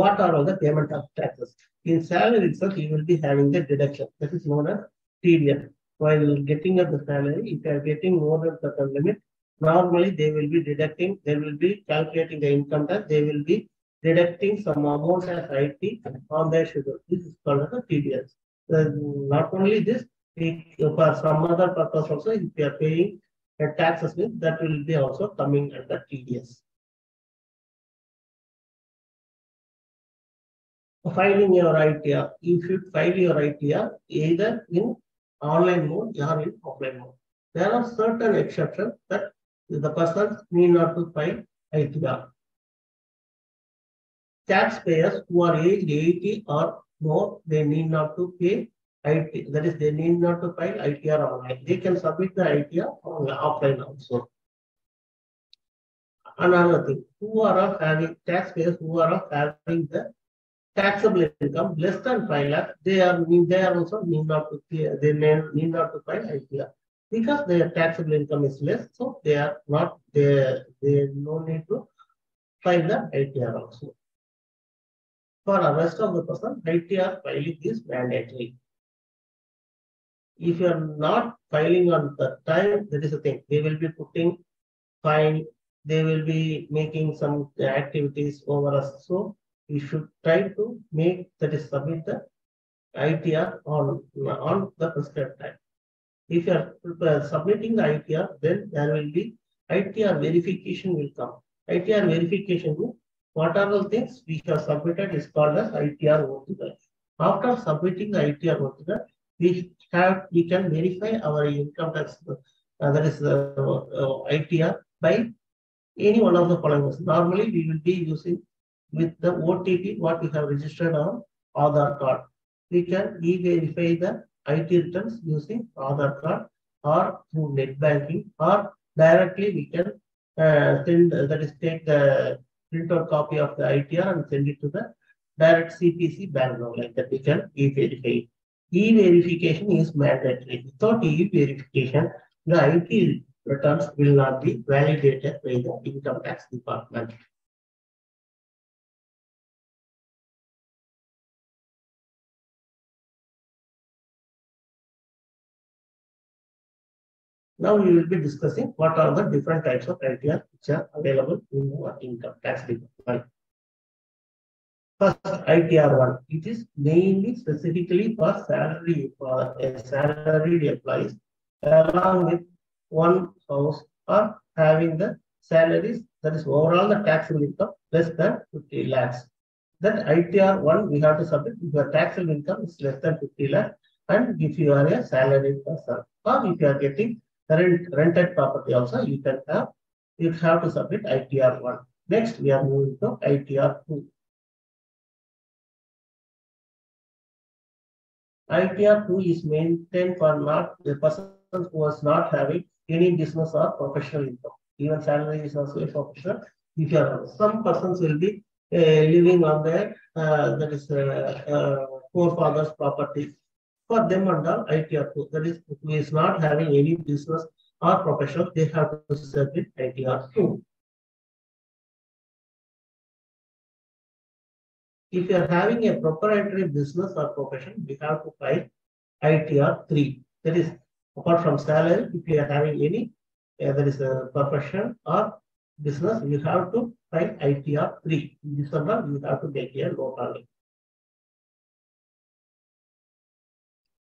What are all the payment of taxes? In salary itself, you will be having the deduction. That is known as TDS. While getting up the salary, if you are getting more than certain limit, normally they will be deducting, they will be calculating the income tax, they will be deducting some amount as IT on their schedule. This is called as a TDS. Then not only this, for some other purpose also, if you are paying a taxes, that will be also coming under TDS. Filing your ITR, you should file your ITR either in online mode or in offline mode. There are certain exceptions that the person need not to file ITR. Taxpayers who are aged eighty or more, they need not to pay IT, that is, they need not to file ITR online. They can submit the ITR offline also. Another thing, who are having taxpayers who are having the taxable income less than five lakh, they are, they are also need not to, they may need not to file ITR. Because their taxable income is less, so they are not, they, they no need to file the ITR also. For the rest of the person, ITR filing is mandatory. If you are not filing on the time, that is the thing, they will be putting fine, they will be making some activities over us, so we should try to make, that is submit the ITR on, on the prescribed time. If you are uh, submitting the ITR, then there will be ITR verification will come. ITR verification, means what are the things we have submitted is called as ITR OTR. After submitting the ITR OTR, we have, we can verify our income tax, uh, that is uh, uh, ITR by any one of the following. Normally, we will be using with the OTP, what we have registered on Aadhaar card. We can e-verify the IT returns using Aadhaar card or through net banking or directly we can uh, send, that is take the printout copy of the ITR and send it to the direct CPC background like that we can e-verify. E-verification is mandatory. Without e-verification, the IT returns will not be validated by the income tax department. Now we will be discussing what are the different types of ITR which are available in our income tax department. First, ITR one, it is mainly specifically for salary, for a salaried employees along with one house or having the salaries, that is overall the taxable income less than fifty lakhs. That ITR one, we have to submit if your taxable income is less than fifty lakhs and if you are a salaried person or if you are getting rent, rented property also, you can have, you have to submit ITR one. Next, we are moving to ITR two. ITR two is maintained for not, the person who was not having any business or professional income. Even salary is also a professional. If you are, some persons will be uh, living on their, uh, that is, uh, uh, forefathers property. For them all, ITR two, that is, who is not having any business or professional, they have to submit ITR two. If you are having a proprietary business or profession, we have to file ITR three. That is, Apart from salary, if you are having any, uh, there is a profession or business, you have to file ITR three. In December, you have to take a note on.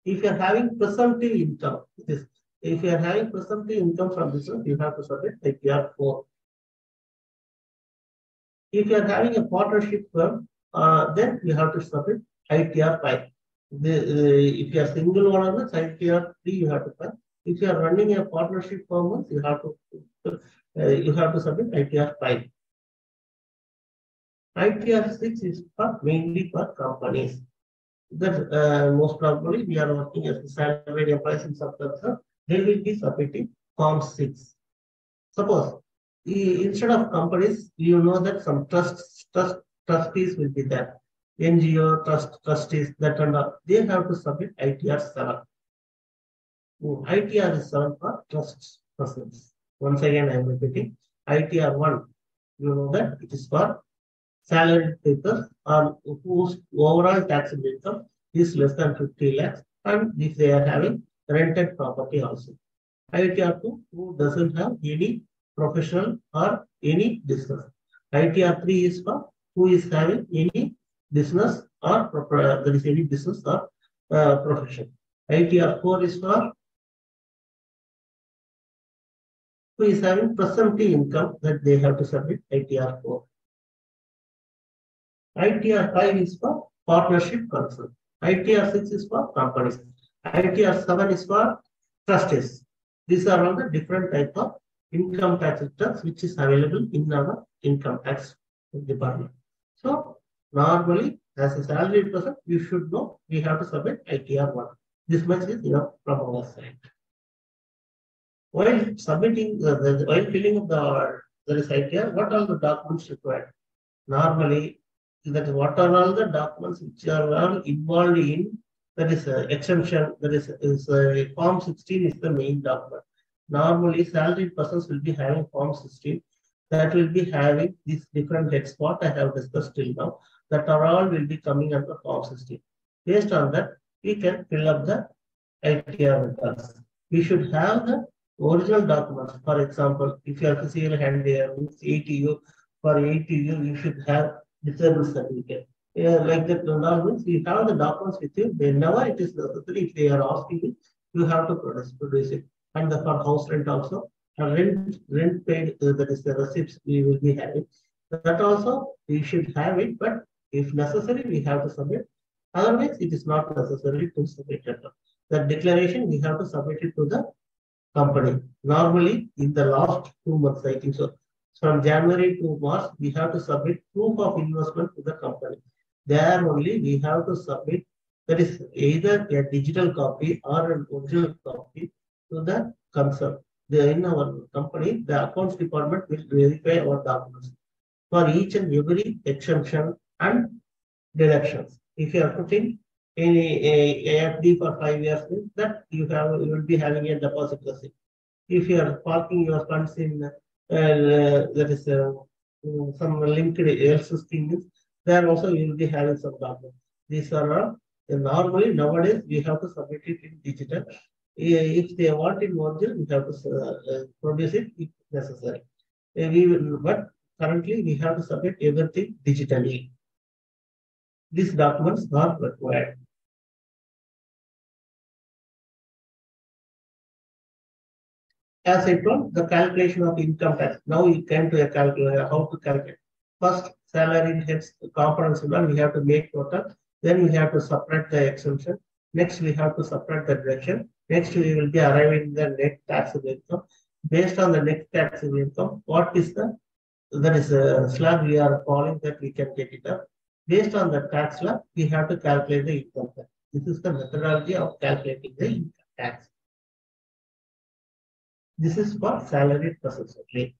If you are having presumptive income, this if you are having presumptive income from business, you have to submit ITR four. If you are having a partnership firm, uh, then you have to submit ITR five. The, uh, if you are single owner, ITR three you have to file. If you are running a partnership firm, you have to uh, you have to submit ITR five. ITR six is for mainly for companies. That uh, most probably we are working as employees in some concern, they will be submitting form six. Suppose instead of companies, you know that some trusts, trust, trustees will be there. NGO trust trustees that and all, they have to submit ITR 7. ITR is 7 for trust persons. Once again, I am repeating ITR 1. You know that it is for salaried people or whose overall taxable income is less than 50 lakhs and if they are having rented property also. ITR 2 who doesn't have any professional or any business. ITR 3 is for who is having any business or there is any business or uh, profession. ITR 4 is for who is having presumptive income that they have to submit ITR 4. ITR 5 is for partnership concern. ITR 6 is for companies. ITR 7 is for trustees. These are all the different type of income tax returns which is available in our income tax department. So normally as a salaried person, you should know we have to submit ITR 1. This much is enough from our side. While submitting, uh, the, while filling up the is ITR, what are the documents required? Normally, that what are all the documents which are all involved in that is uh, exemption, that is, is uh, form 16 is the main document. Normally, salaried persons will be having form 16 that will be having these different heads what I have discussed till now that are all will be coming under form 16. Based on that, we can fill up the ITR records. We should have the original documents. For example, if you have are physical hand here, means ATU, for ATU, you should have disabled certificate. Yeah, like that means you have the documents with you. Whenever it is necessary, if they are asking you, you have to produce, produce it. And the, for house rent also, rent rent paid uh, that is the receipts we will be having. That also we should have it, but if necessary, we have to submit. Otherwise, it is not necessary to submit it. That declaration we have to submit it to the company. Normally, in the last two months, I think so. From January to March, we have to submit proof of investment to the company. There only we have to submit that is either a digital copy or an original copy to the concern. The, in our company, the accounts department will verify our documents for each and every exemption and deductions. If you are putting any AFD for five years, that you have you will be having a deposit receipt. If you are parking your funds in uh, that is uh, some linked ELSS scheme, there also you will be having some documents. These are all normally nowadays we have to submit it in digital. If they want in original, we have to uh, produce it if necessary. We will, but currently we have to submit everything digitally. These documents are required. As I told, the calculation of income tax. Now we came to a calculator, how to calculate. First, salary heads components, we have to make total. Then we have to subtract the exemption. Next, we have to subtract the deduction. Next, we will be arriving the net taxable income. Based on the net taxable income, what is the that is uh, a slab we are following that we can get it up. Based on the tax slab, we have to calculate the income tax. This is the methodology of calculating the income tax. This is for salaried persons only.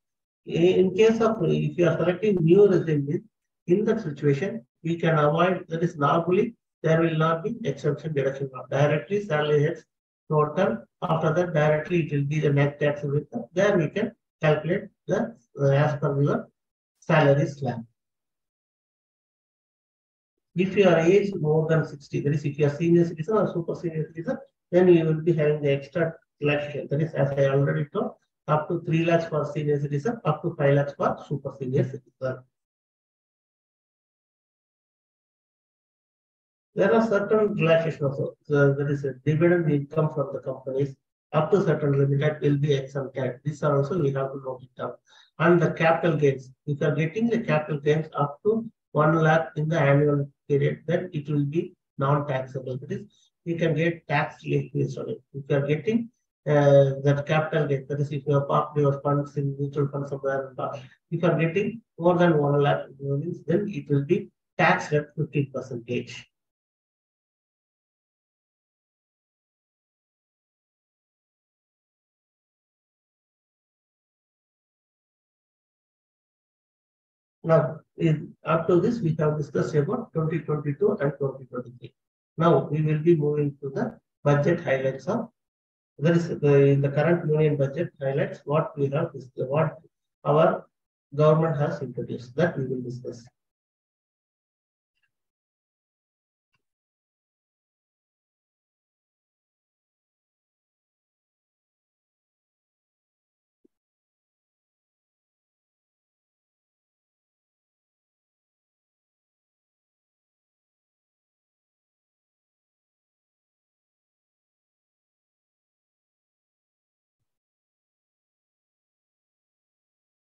In case of if you are selecting new resident, in that situation, we can avoid that is normally there will not be exemption deduction directly salary heads total. After that, directly it will be the net tax income. There we can calculate the uh, as per your salary slab. If you are age more than 60, that is if you are senior citizen or super senior citizen, then you will be having the extra relaxation. That is, as I already told, up to 3 lakhs for senior citizen, up to 5 lakhs for super senior citizen. There are certain relaxation also. So there is a dividend income from the companies up to certain limit that will be exempted. These are also we have to note it down. And the capital gains. If you are getting the capital gains up to 1 lakh in the annual period, then it will be non-taxable. That is, you can get tax relief based on it. If you are getting uh, that capital gain, that is, if you have parked your funds in mutual funds somewhere, if you are getting more than 1 lakh, then it will be taxed at 15 percentage. Now, in, this, we have discussed about 2022 and 2023. Now, we will be moving to the budget highlights of that is the, in the current union budget highlights what we have what our government has introduced that we will discuss.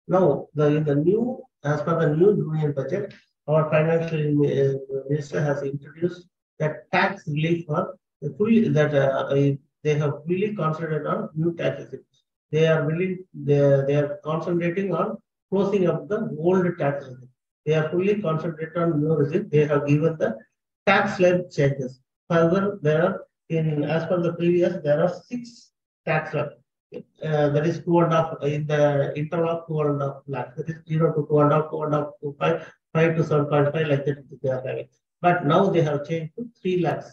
Now, the, the new, as per the new union budget, our financial minister has introduced that tax relief for the fully that uh, they have really concentrated on new taxes. They are really they they are concentrating on closing up the old taxes. They are fully concentrated on new regime. They have given the tax slab changes. Further, there are in as per the previous, there are six tax slabs uh, that is two and a half in the interval of two and a half lakhs. That is zero to two and a half, two and a half to five, five to seven point five, like that they are having. But now they have changed to three lakhs.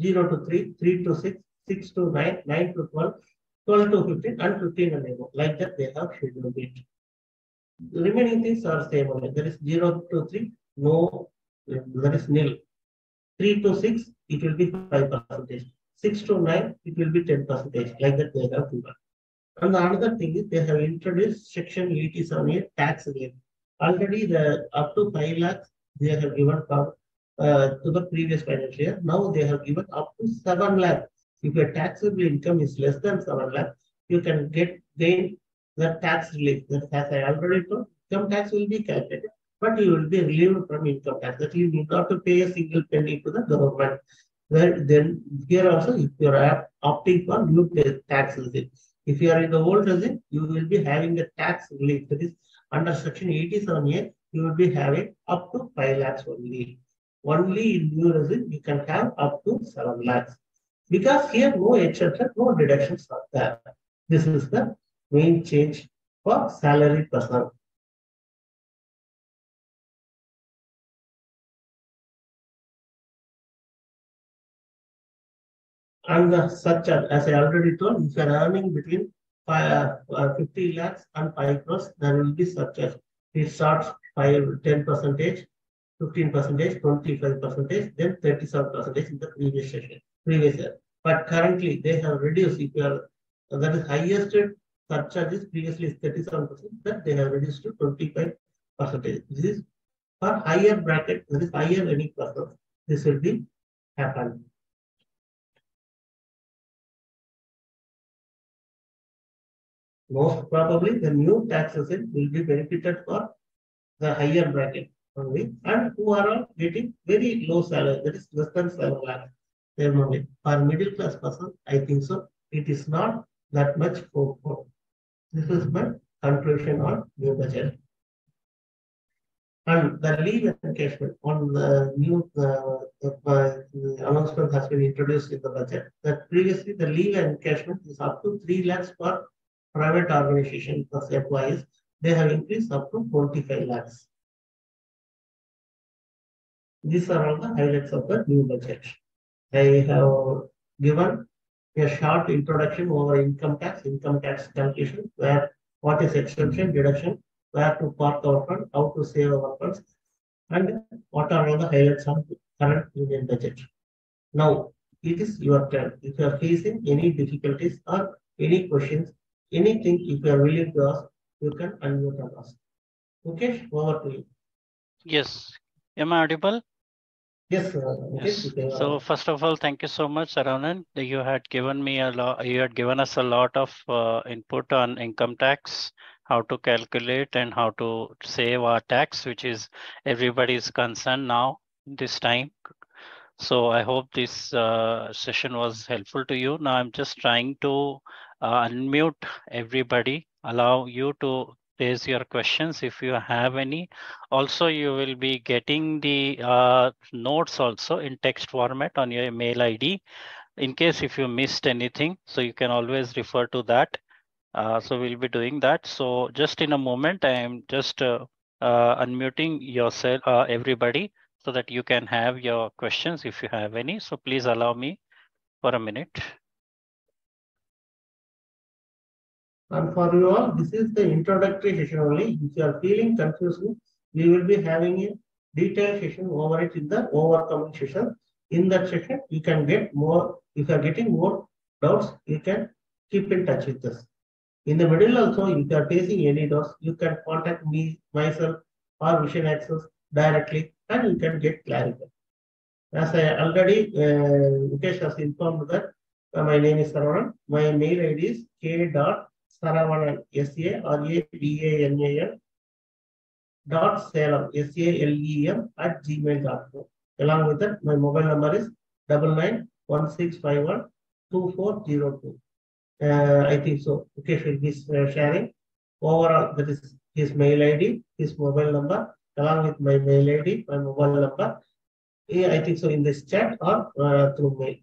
Zero to three, three to six, six to nine, nine to twelve, twelve to fifteen, and fifteen and above. Like that they have scheduled it. The remaining things are same only. There is zero to three, no, that is nil. Three to six, it will be five percentage. 6 to 9, it will be 10 percentage, like that they have given. And the another thing is they have introduced section 87 tax rate. Already the up to 5 lakhs they have given for, uh, to the previous financial year. Now they have given up to 7 lakhs. If your taxable income is less than 7 lakhs, you can get gain the tax relief. That as I already told, income tax will be calculated, but you will be relieved from income tax. That you need not to pay a single penny to the government. Well, then here also, if you are opting for new tax regime, if you are in the old regime, you will be having the tax relief. That is, under section 87A, you will be having up to 5 lakhs only. Only in new regime, you can have up to 7 lakhs. Because here, no etc., no deductions are there. This is the main change for salary person. And the such as I already told, if you are earning between five, uh, 50 lakhs and 5 crores, there will be such as it starts 5, 10 percentage, 15 percentage, 25 percentage, then 37 percentage in the previous session, previous year. But currently they have reduced, if you are, that is highest surcharges previously is 37 percent, that they have reduced to 25 percentage. This is for higher bracket, that is higher any person, this will be happen. Most probably the new tax asset will be benefited for the higher bracket only and who are all getting very low salary, that is less than 7 lakhs. Then only for middle class person, I think so. It is not that much for This is my conclusion on new budget. And the leave encashment on the new uh, the, uh, announcement has been introduced in the budget. That previously the leave encashment is up to 3 lakhs per private organization plus employees, they have increased up to 25 lakhs. These are all the highlights of the new budget. I have given a short introduction over income tax, income tax calculation, where what is exemption, deduction, where to park our fund, how to save our funds, and what are all the highlights of the current union budget. Now, it is your turn. If you are facing any difficulties or any questions, anything, if you are willing to ask, you can unmute and ask. Okay, over to you. Yes. Am I audible? Yes, sir. Yes. Okay, So first of all, thank you so much, Saranan. You had given me a lot, you had given us a lot of uh, input on income tax, how to calculate and how to save our tax, which is everybody's concern now this time. So I hope this uh, session was helpful to you. Now I'm just trying to uh, unmute everybody, allow you to raise your questions if you have any. Also, you will be getting the uh, notes also in text format on your mail ID in case if you missed anything. So you can always refer to that. Uh, so we'll be doing that. So just in a moment, I am just uh, uh, unmuting yourself, uh, everybody, so that you can have your questions if you have any. So please allow me for a minute. And for you all, this is the introductory session only. If you are feeling confused, we will be having a detailed session over it in the overcoming session. In that session, you can get more, if you are getting more doubts, you can keep in touch with us. In the middle also, if you are facing any doubts, you can contact me, myself, or Vision Access directly, and you can get clarity. As I already, uh, Mukesh has informed that uh, my name is Saravanan. My mail ID is k dot Saravanan, S-A-R-A-V-A-N-A-N dot Salem, S-A-L-E-M at gmail.com. Along with that, my mobile number is double nine one six five one two four zero two. Uh, I think so. Mukesh will be uh, sharing overall, that is his mail ID, his mobile number, along with my mail ID, my mobile number. I think so in this chat or uh, through mail.